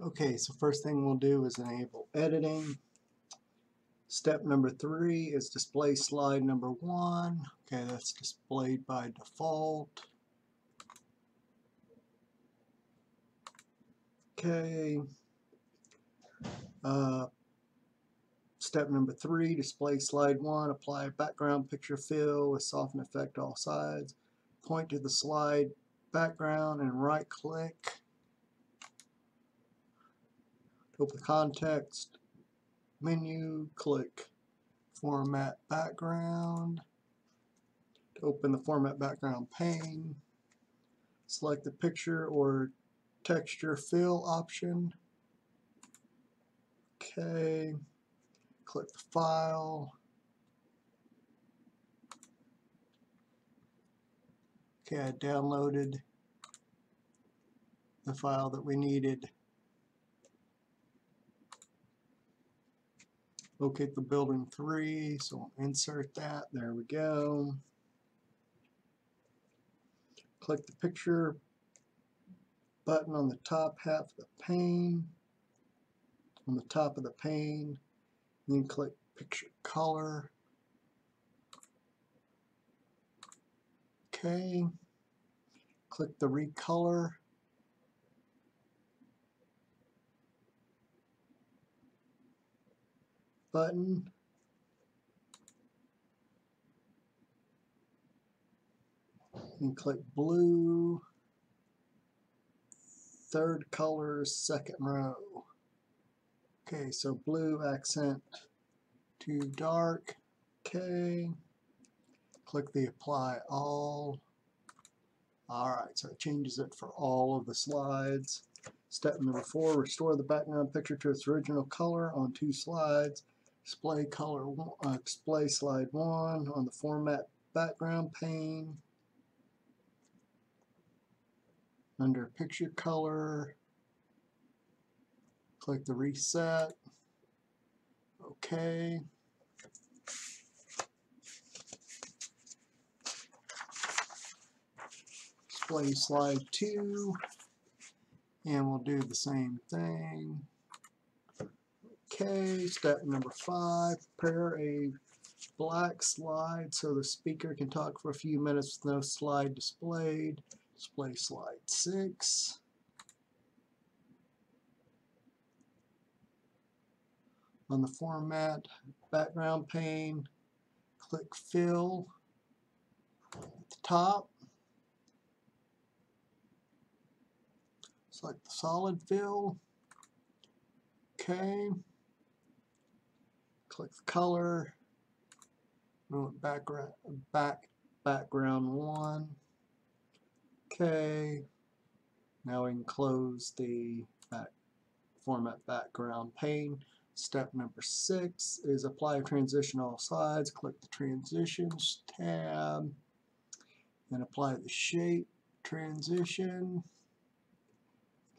Okay, so first thing we'll do is enable editing. Step number three is display slide number one. Okay, that's displayed by default. Okay. Uh, step number three, display slide one, apply background picture fill with soften effect all sides. Point to the slide background and right click. Open context menu, click format background. To open the format background pane, select the picture or texture fill option. Okay, click the file. Okay, I downloaded the file that we needed. Locate the building three, so I'll insert that. There we go. Click the picture button on the top half of the pane. On the top of the pane, then click picture color. Okay. Click the recolor. Button. And click blue. Third color, second row. Okay, so blue accent to dark. Okay. Click the apply all. Alright, so it changes it for all of the slides. Step number four, restore the background picture to its original color on two slides. Display color, uh, display slide one on the format background pane. Under picture color, click the reset. Okay. Display slide two, and we'll do the same thing. Okay, step number five, prepare a black slide so the speaker can talk for a few minutes with no slide displayed. Display slide six. On the format background pane, click fill at the top. Select the solid fill. Okay click the color, background back background one. Okay. Now we can close the back format background pane. Step number six is apply transition all sides. Click the transitions tab and apply the shape transition.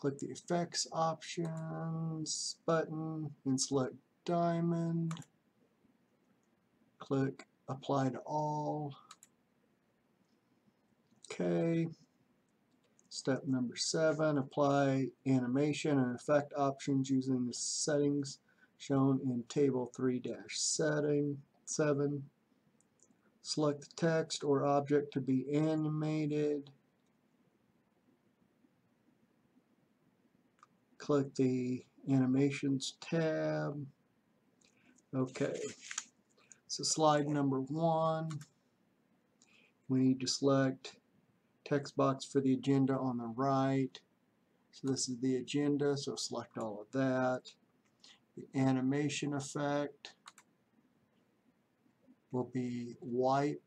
Click the effects options button and select diamond. Click apply to all. Okay. Step number seven, apply animation and effect options using the settings shown in table 3-setting 7. Select the text or object to be animated. Click the animations tab. Okay, so slide number one, we need to select text box for the agenda on the right. So this is the agenda, so select all of that. The animation effect will be wipe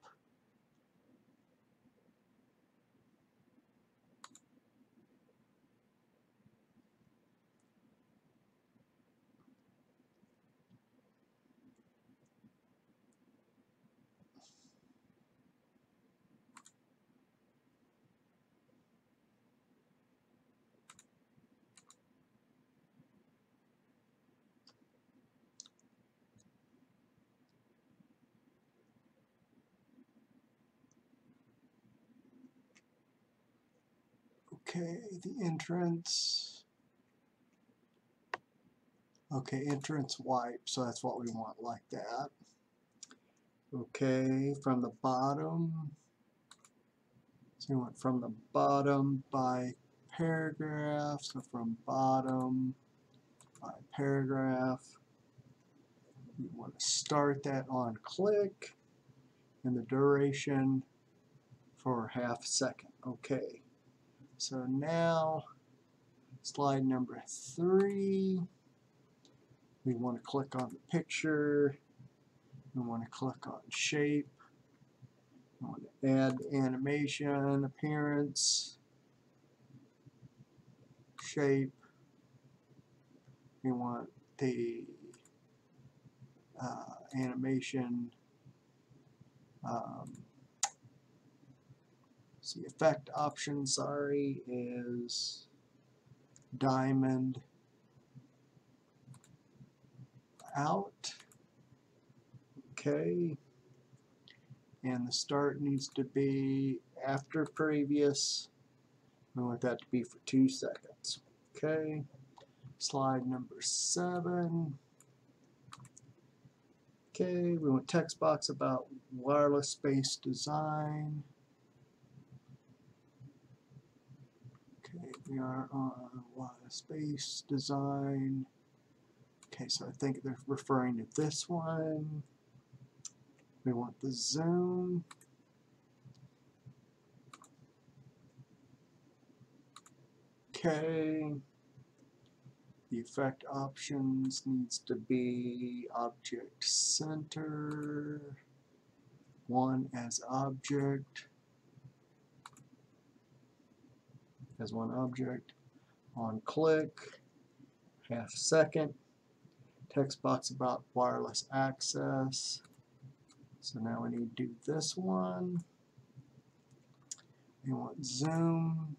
Okay, the entrance. Okay, entrance wipe, so that's what we want like that. Okay, from the bottom, so we want from the bottom by paragraph, so from bottom by paragraph. We want to start that on click and the duration for half a second. Okay, so now slide number three. We want to click on the picture. We want to click on shape. We want to add animation, appearance, shape. We want the uh, animation um, see effect option sorry is diamond out. Okay. And the start needs to be after previous. We want that to be for two seconds. Okay. Slide number seven. Okay we want text box about wireless space design okay we are on space design Okay, so I think they're referring to this one. We want the zoom. Okay. The effect options needs to be object center, one as object, as one object, on click, half second, text box about wireless access. So now we need to do this one. We want zoom,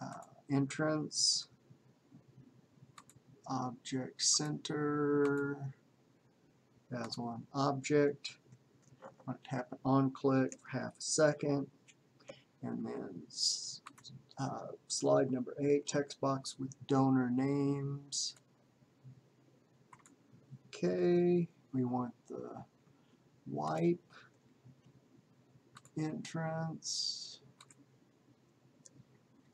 uh, entrance, object center as one object. I tap on click for half a second and then uh, slide number eight text box with donor names. Okay, we want the wipe entrance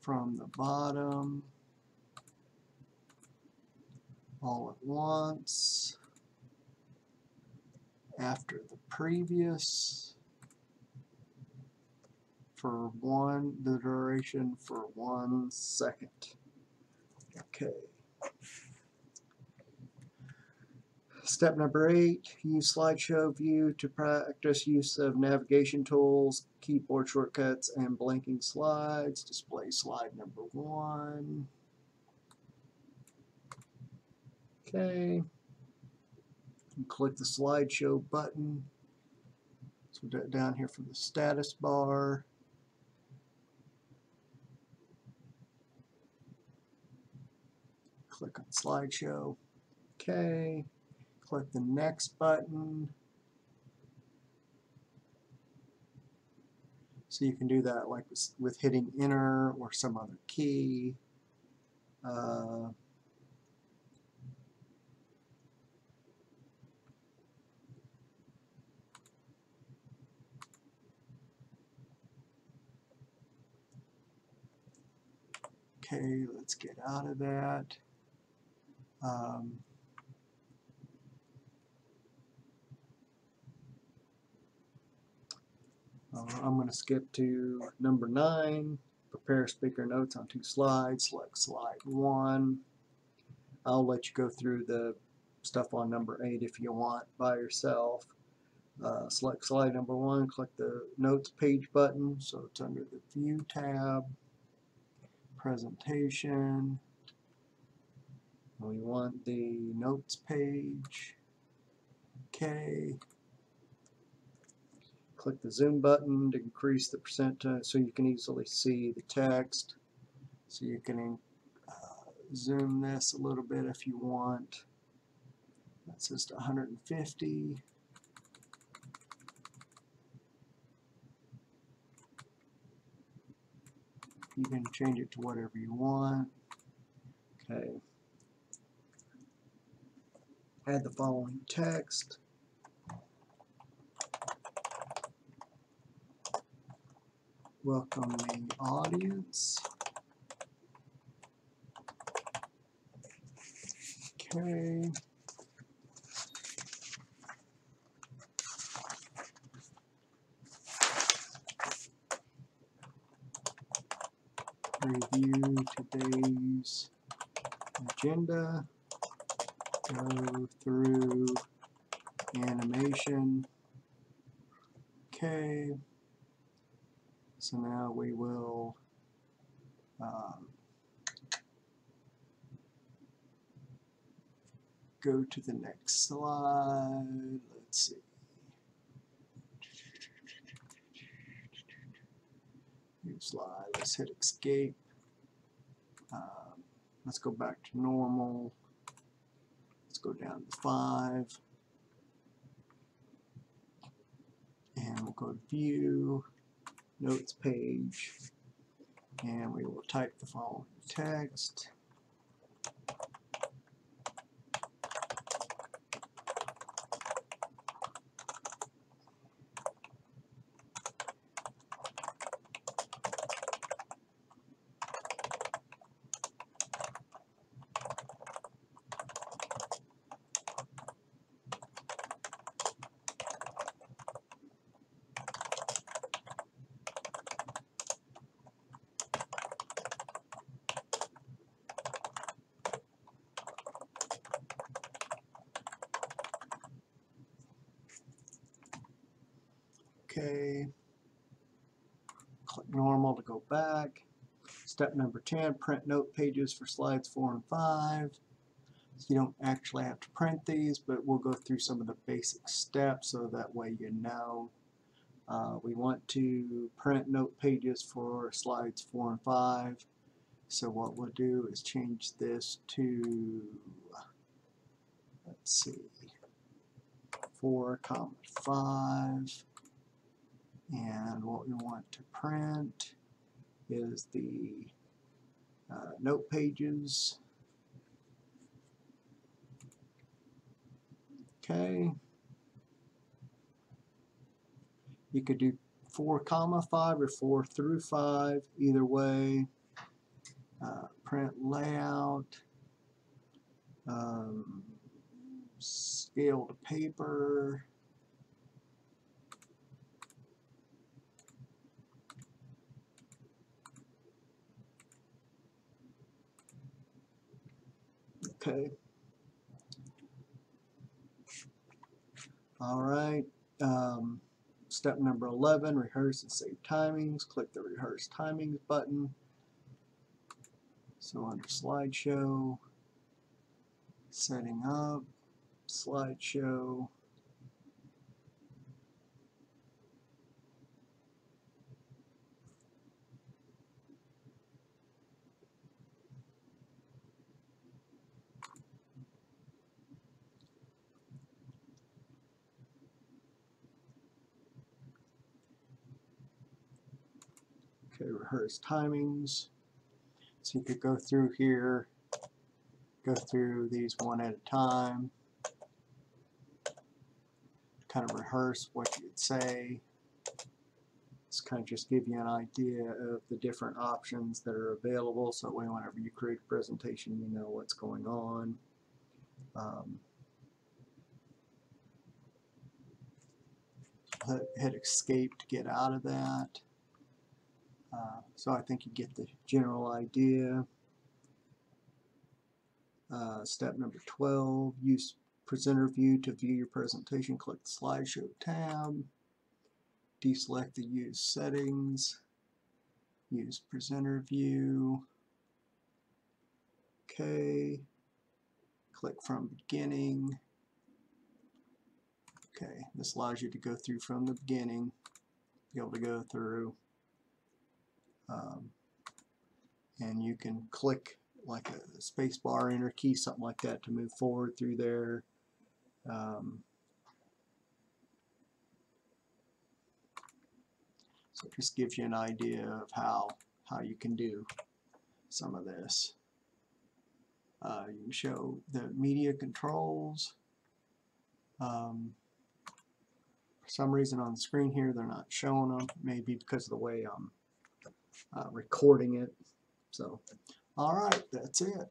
from the bottom all at once after the previous for one the duration for one second okay Step number eight, use slideshow view to practice use of navigation tools, keyboard shortcuts, and blinking slides. Display slide number one. Okay. And click the slideshow button. So down here from the status bar. Click on slideshow. Okay click the next button. So you can do that like with, with hitting enter or some other key. Uh, okay, let's get out of that. Um, Uh, I'm going to skip to number 9, prepare speaker notes on two slides, select slide 1. I'll let you go through the stuff on number 8 if you want by yourself. Uh, select slide number 1, click the notes page button, so it's under the view tab, presentation, we want the notes page, okay, click the zoom button to increase the percent so you can easily see the text. So you can uh, zoom this a little bit if you want. That's just 150. You can change it to whatever you want. Okay. Add the following text. Welcoming audience. Okay. Review today's agenda. Go through animation. Okay. So now we will um, go to the next slide. Let's see. New slide. Let's hit escape. Um, let's go back to normal. Go down to five. And we'll go to view, notes page, and we will type the following text. Okay. Click normal to go back. Step number 10, print note pages for slides 4 and 5. So you don't actually have to print these, but we'll go through some of the basic steps so that way you know. Uh, we want to print note pages for slides 4 and 5. So what we'll do is change this to, let's see, 4 comma 5 and what we want to print is the uh, note pages. Okay. You could do 4 comma 5 or 4 through 5 either way. Uh, print layout. Um, scale to paper Okay. All right. Um, step number 11, rehearse and save timings. Click the rehearse timings button. So under slideshow, setting up, slideshow, Okay, rehearse timings. So you could go through here, go through these one at a time, kind of rehearse what you'd say. This kind of just give you an idea of the different options that are available so that way whenever you create a presentation you know what's going on. Um, hit escape to get out of that. Uh, so I think you get the general idea. Uh, step number 12, use presenter view to view your presentation. Click the slideshow tab. Deselect the use settings. Use presenter view. Okay. Click from beginning. Okay, this allows you to go through from the beginning, be able to go through um, and you can click like a spacebar enter key something like that to move forward through there. Um, so it just gives you an idea of how how you can do some of this. Uh, you can show the media controls. Um, for some reason on the screen here they're not showing them, maybe because of the way I'm uh, recording it. So, alright, that's it.